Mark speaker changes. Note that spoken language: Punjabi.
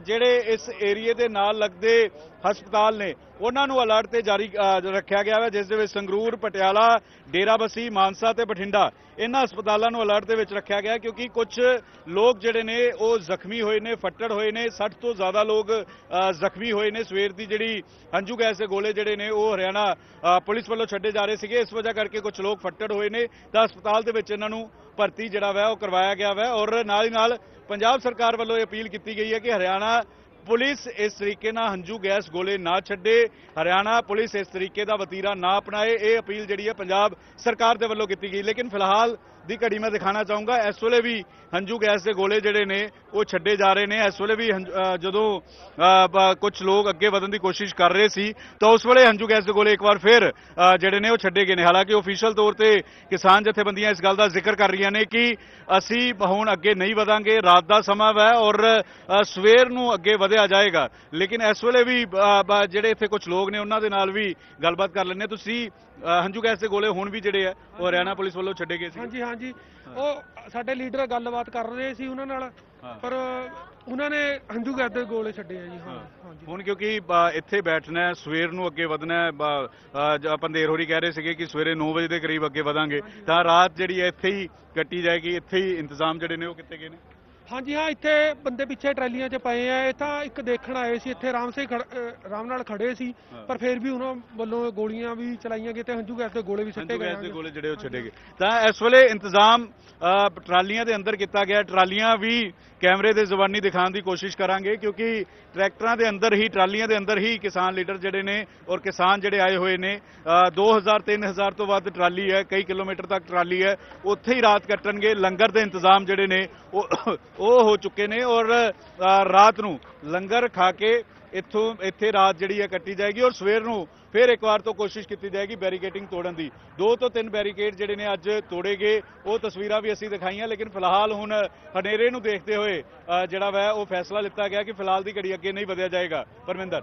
Speaker 1: ਜਿਹੜੇ ਇਸ ਏਰੀਏ ਦੇ ਨਾਲ ਲੱਗਦੇ ਹਸਪਤਾਲ ਨੇ, ਉਹਨਾਂ ਨੂੰ ਅਲਰਟ ਤੇ ਜਾਰੀ ਰੱਖਿਆ ਗਿਆ ਹੈ ਜਿਸ ਦੇ ਵਿੱਚ ਸੰਗਰੂਰ, ਪਟਿਆਲਾ ਡੇਰਾਬੱਸੀ ਮਾਨਸਾ ਤੇ ਬਠਿੰਡਾ। ਇਹਨਾਂ ਹਸਪਤਾਲਾਂ ਨੂੰ ਅਲਰਟ ਦੇ ਵਿੱਚ ਰੱਖਿਆ ਗਿਆ ਕਿਉਂਕਿ ਕੁਝ ਲੋਕ ਜਿਹੜੇ ਨੇ ਉਹ ਜ਼ਖਮੀ ਹੋਏ ਨੇ, ਫੱਟੜ ਹੋਏ ਨੇ 60 ਤੋਂ ਜ਼ਿਆਦਾ ਲੋਕ ਜ਼ਖਮੀ ਹੋਏ ਨੇ। ਸਵੇਰ ਦੀ ਜਿਹੜੀ ਹੰਝੂ ਗੈਸ ਦੇ ਗੋਲੇ ਜਿਹੜੇ ਨੇ, ਉਹ ਹਰਿਆਣਾ ਪੁਲਿਸ ਵੱਲੋਂ ਛੱਡੇ ਜਾ ਰਹੇ ਸੀਗੇ। ਇਸ ਵਜ੍ਹਾ ਕਰਕੇ ਕੁਝ ਲੋਕ ਫੱਟੜ ਹੋਏ ਨੇ। ਤਾਂ ਹਸਪਤਾਲ ਦੇ ਵਿੱਚ ਇਹਨਾਂ ਨੂੰ ਭਰਤੀ ਜਿਹੜਾ ਵਾ, ਉਹ ਕਰਵਾਇਆ ਗਿਆ ਵਾ। ਔਰ ਨਾਲ ਹੀ ਨਾਲ ਪੰਜਾਬ ਸਰਕਾਰ ਵੱਲੋਂ ਇਹ ਅਪੀਲ ਕੀਤੀ ਗਈ ਹੈ ਕਿ ਹਰਿਆਣਾ ਪੁਲਿਸ ਇਸ ਤਰੀਕੇ ਨਾਲ ਹੰਝੂ ਗੈਸ ਗੋਲੇ ਨਾ ਛੱਡੇ। ਹਰਿਆਣਾ ਪੁਲਿਸ ਇਸ ਤਰੀਕੇ ਦਾ ਵਤੀਰਾ ਨਾ ਅਪਣਾਏ। ਇਹ ਅਪੀਲ ਜਿਹੜੀ ਹੈ ਪੰਜਾਬ ਸਰਕਾਰ ਦੇ ਵੱਲੋਂ ਕੀਤੀ ਗਈ। ਲੇਕਿਨ ਫਿਲਹਾਲ ਦੀ ਘੜੀ ਮੈਂ ਦਿਖਾਣਾ ਚਾਹੂੰਗਾ, ਇਸ ਵੇਲੇ ਵੀ ਹੰਝੂ ਗੈਸ ਦੇ ਗੋਲੇ ਜਿਹੜੇ ਨੇ, ਉਹ ਛੱਡੇ ਜਾ ਰਹੇ ਨੇ। ਇਸ ਵੇਲੇ ਵੀ ਹੰਝ- ਜਦੋਂ ਕੁਝ ਲੋਕ ਅੱਗੇ ਵਧਣ ਦੀ ਕੋਸ਼ਿਸ਼ ਕਰ ਰਹੇ ਸੀ, ਤਾਂ ਉਸ ਵੇਲੇ ਹੰਝੂ ਗੈਸ ਦੇ ਗੋਲੇ ਇੱਕ ਵਾਰ ਫਿਰ ਜਿਹੜੇ ਨੇ ਉਹ ਛੱਡੇ ਗਏ ਨੇ। ਹਾਲਾਂਕਿ ਅਫੀਸ਼ੀਅਲ ਤੌਰ ਤੇ ਕਿਸਾਨ ਜਥੇਬੰਦੀਆਂ ਇਸ ਗੱਲ ਦਾ ਜ਼ਿਕਰ ਕਰ ਰਹੀਆਂ ਨੇ ਕਿ ਅਸੀਂ ਹੁਣ ਅੱਗੇ ਨਹੀਂ ਵਧਾਂਗੇ। ਰਾਤ ਦਾ ਸਮਾਂ ਹੈ ਔਰ ਸਵੇਰ ਨੂੰ ਅੱਗੇ ਵਧੇ ਵਧਿਆ ਜਾਏਗਾ। ਲੇਕਿਨ ਇਸ ਵੇਲੇ ਵੀ ਜਿਹੜੇ ਇੱਥੇ ਕੁਝ ਲੋਕ ਨੇ ਉਹਨਾਂ ਦੇ ਨਾਲ ਵੀ ਗੱਲਬਾਤ ਕਰ ਹਾਂ। ਤੁਸੀਂ ਹੰਝੂ ਗੈਸ ਦੇ ਗੋਲੇ ਹੁਣ ਵੀ ਜਿਹੜੇ ਆ ਉਹ ਹਰਿਆਣਾ ਪੁਲਿਸ ਵੱਲੋਂ ਛੱਡੇ ਗਏ ਸੀ
Speaker 2: ਹਾਂਜੀ ਹਾਂਜੀ। ਉਹ ਸਾਡੇ ਲੀਡਰ ਗੱਲਬਾਤ ਕਰ ਰਹੇ ਸੀ ਉਹਨਾਂ ਨਾਲ। ਪਰ ਉਹਨਾਂ ਨੇ ਹੰਝੂ ਗੈਸ ਦੇ ਗੋਲੇ ਛੱਡੇ ਆ ਜੀ। ਹਾਂ। ਹਾਂਜੀ।
Speaker 1: ਹੁਣ ਕਿਉਂਕਿ ਇੱਥੇ ਬੈਠਣਾ ਸਵੇਰ ਨੂੰ ਅੱਗੇ ਵਧਣਾ ਆਪਾਂ ਦੇਰ ਹੋਰੀ ਕਹਿ ਰਹੇ ਸੀਗੇ ਕਿ ਸਵੇਰੇ 9 ਵਜੇ ਦੇ ਕਰੀਬ ਅੱਗੇ ਵਧਾਂਗੇ। ਤਾਂ ਰਾਤ ਜਿਹੜੀ ਹੈ ਇੱਥੇ ਹੀ ਕੱਟੀ ਜਾਏਗੀ ਇੱਥੇ ਹੀ ਇੰਤਜ਼ਾਮ ਜਿਹੜੇ ਨੇ ਉਹ ਕੀਤੇ ਗਏ ਨੇ।
Speaker 2: ਹਾਂਜੀ ਹਾਂ ਇੱਥੇ ਬੰਦੇ ਪਿੱਛੇ ਟਰਾਲੀਆਂ 'ਚ ਪਏ ਆ। ਇਹ ਤਾਂ ਇੱਕ ਦੇਖਣ ਆਏ ਸੀ ਇੱਥੇ ਆਰਾਮ ਸੇ ਆਰਾਮ ਨਾਲ ਖੜੇ ਸੀ। ਪਰ ਫਿਰ ਵੀ ਉਹਨਾਂ ਵੱਲੋਂ ਗੋਲੀਆਂ ਵੀ ਚਲਾਈਆਂ ਗਈਆਂ ਤੇ ਹੰਝੂ ਗੈਸ ਦੇ ਗੋਲੇ ਵੀ ਸਿੱਟੇ
Speaker 1: ਹੰਝੂ
Speaker 2: ਗਏ
Speaker 1: ਗੈਸ ਦੇ
Speaker 2: ਹਨ।
Speaker 1: ਗੋਲੇ ਜਿਹੜੇ ਉਹ ਛੱਡੇ ਗਏ। ਤਾਂ ਇਸ ਵੇਲੇ ਇੰਤਜ਼ਾਮ ਟਰਾਲੀਆਂ ਦੇ ਅੰਦਰ ਕੀਤਾ ਗਿਆ। ਟਰਾਲੀਆਂ ਵੀ ਕੈਮਰੇ ਦੇ ਜ਼ਬਾਨੀ ਦਿਖਾਉਣ ਦੀ ਕੋਸ਼ਿਸ਼ ਕਰਾਂਗੇ ਕਿਉਂਕਿ ਟਰੈਕਟਰਾਂ ਦੇ ਅੰਦਰ ਹੀ ਟਰਾਲੀਆਂ ਦੇ ਅੰਦਰ ਹੀ ਕਿਸਾਨ ਲੀਡਰ ਜਿਹੜੇ ਨੇ ਔਰ ਕਿਸਾਨ ਜਿਹੜੇ ਆਏ ਹੋਏ ਨੇ ਅ, 2000 3000 ਤੋਂ ਵੱਧ ਟਰਾਲੀ ਹੈ ਕਈ ਕਿਲੋਮੀਟਰ ਤੱਕ ਟਰਾਲੀ ਹੈ। ਉੱਥੇ ਹੀ ਰਾਤ ਕੱਟਣਗੇ। ਲੰਗਰ ਦੇ ਇੰਤਜ਼ਾਮ ਜਿਹੜੇ ਨੇ ਉਹ ਉਹ ਹੋ ਚੁੱਕੇ ਨੇ ਔਰ ਰਾਤ ਨੂੰ ਲੰਗਰ ਖਾ ਕੇ ਇੱਥੋਂ, ਇੱਥੇ ਰਾਤ ਜਿਹੜੀ ਹੈ ਕੱਟੀ ਜਾਏਗੀ ਔਰ ਸਵੇਰ ਨੂੰ ਫਿਰ ਇੱਕ ਵਾਰ ਤੋਂ ਕੋਸ਼ਿਸ਼ ਕੀਤੀ ਜਾਏਗੀ ਬੈਰੀਕੇਟਿੰਗ ਤੋੜਨ ਦੀ। ਦੋ ਤੋਂ ਤਿੰਨ ਬੈਰੀਕੇਡ ਜਿਹੜੇ ਨੇ ਅੱਜ ਤੋੜੇ ਗਏ। ਉਹ ਤਸਵੀਰਾਂ ਵੀ ਅਸੀਂ ਦਿਖਾਈਆਂ, ਲੇਕਿਨ ਫਿਲਹਾਲ ਹੁਣ ਹਨੇਰੇ ਨੂੰ ਦੇਖਦੇ ਹੋਏ ਜਿਹੜਾ ਵੈ, ਉਹ ਫੈਸਲਾ ਲਿੱਤਾ ਗਿਆ ਕਿ ਫਿਲਹਾਲ ਦੀ ਘੜੀ ਅੱਗੇ ਨਹੀਂ ਵਧਿਆ ਜਾਏਗਾ। ਪਰਮਿੰਦਰ।